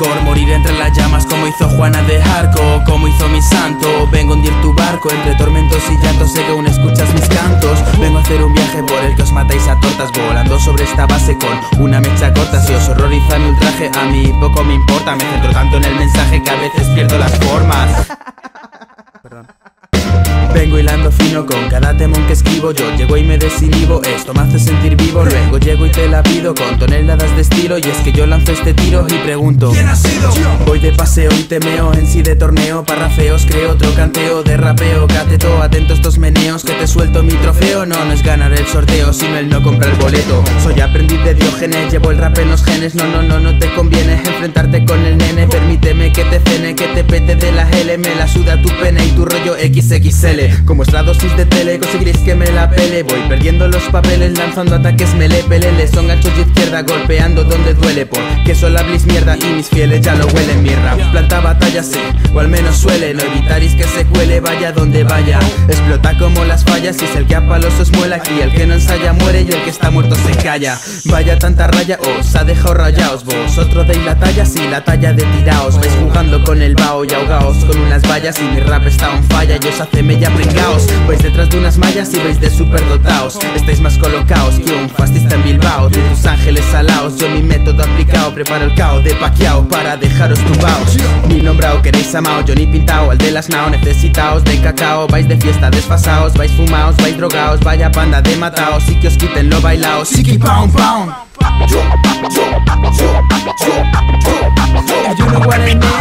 Morir entre las llamas como hizo Juana de Arco Como hizo mi santo. Vengo a hundir tu barco entre tormentos y llantos Sé que aún escuchas mis cantos. Vengo a hacer un viaje por el que os matáis a tortas Volando sobre esta base con una mecha corta. Si os horroriza mi ultraje a mí poco me importa Me centro tanto en el mensaje que a veces pierdo las formas Vengo hilando fino con cada temón que escribo Yo llego y me desinhibo, esto me hace sentir vivo. Luego llego y te la pido con toneladas de estilo Y es que yo lanzo este tiro y pregunto ¿Quién ha sido? Voy de paseo y temeo en sí de torneo Parrafeos, creo otro canteo de rapeo. Cateto, atento a estos meneos que te suelto mi trofeo. No, no es ganar el sorteo, sino el no comprar el boleto. Soy aprendiz de Diógenes, llevo el rap en los genes. No, no, no, no te conviene enfrentarte con el nene. Permíteme que te cene, que te pete de la L Me la suda tu pene y tu rollo XXL con vuestra dosis de tele conseguiréis que me la pele. Voy perdiendo los papeles lanzando ataques mele pelele. Son gachos de izquierda golpeando donde duele Porque son la blis mierda y mis fieles ya lo huelen. Mi rap planta batalla sí, o al menos suele. No evitaréis que se cuele vaya donde vaya. Explota como las fallas y es el que a palos os muela. Aquí el que no ensaya muere y el que está muerto se calla. Vaya tanta raya os ha dejado rayaos. Vosotros deis la talla sí, la talla de tiraos. Vais jugando con el bao y ahogaos con unas vallas Y mi rap está en falla y os hace mella pringaos. Vais detrás de unas mallas y vais de superdotados Estáis más colocados que un fascista en Bilbao. De tus ángeles salaos, yo mi método aplicado Preparo el caos de paqueao para dejaros tumbaos. Ni nombrado queréis amao, yo ni pintao. Al de las nao necesitaos de cacao. Vais de fiesta desfasaos, vais fumaos, vais drogaos. Vaya panda de mataos y que os quiten lo bailaos. Siki pound pound. You know what I mean?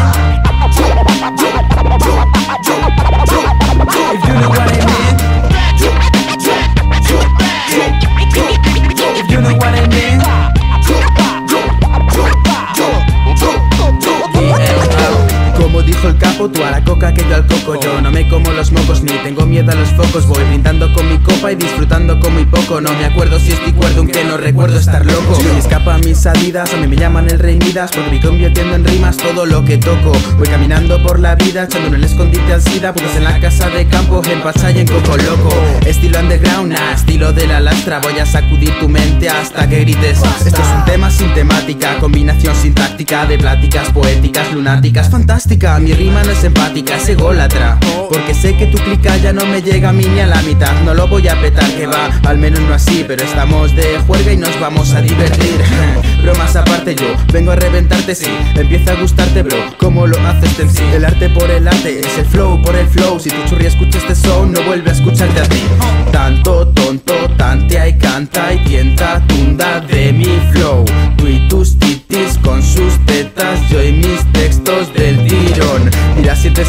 Tú a la coca que yo al coco Yo no me como los mocos ni tengo miedo a los focos. Voy brindando con mi copa y disfrutando con muy poco. No me acuerdo si estoy cuerdo aunque no recuerdo estar loco. Me escapan mis salidas, a mí me llaman el rey Midas Porque voy convirtiendo en rimas todo lo que toco. Voy caminando por la vida, echando en el escondite al sida Porque en la casa de campo, en Pachá y en Coco Loco. Estilo underground, nah, estilo de la lastra. Voy a sacudir tu mente hasta que grites. Esto es un tema sin temática, combinación sintáctica De pláticas poéticas, lunáticas, fantásticas mi rima no es empática, es ególatra. Porque sé que tu clica ya no me llega a mí ni a la mitad. No lo voy a petar que va, al menos no así Pero estamos de juerga y nos vamos a divertir. Bromas aparte yo, vengo a reventarte sí. Empieza a gustarte bro, como lo haces en sí. El arte por el arte, es el flow por el flow. Si tu churri escucha este sound, no vuelve a escucharte a ti. Tanto tonto, tantea y canta y tienta Tunda de mi flow. Tú y tus titis con sus tetas Yo y mis textos tirón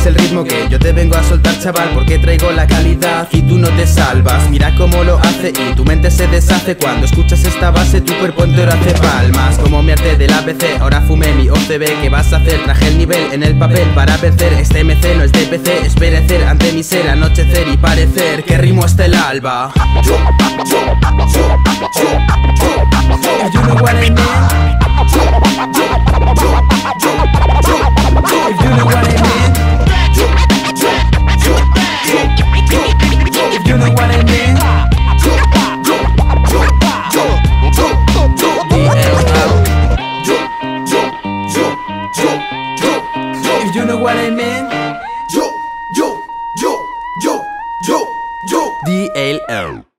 Sientes el ritmo que yo te vengo a soltar, chaval Porque traigo la calidad y tú no te salvas. Mira cómo lo hace y tu mente se deshace. Cuando escuchas esta base, tu cuerpo entero hace palmas. Como mi arte del ABC, ahora fumé mi OCB ¿Qué vas a hacer? Traje el nivel en el papel para vencer. Este MC no es de es perecer ante mi ser Anochecer y parecer. Que rimo hasta el alba If you know what I mean. Yo, yo, yo, yo, yo, yo. DLL.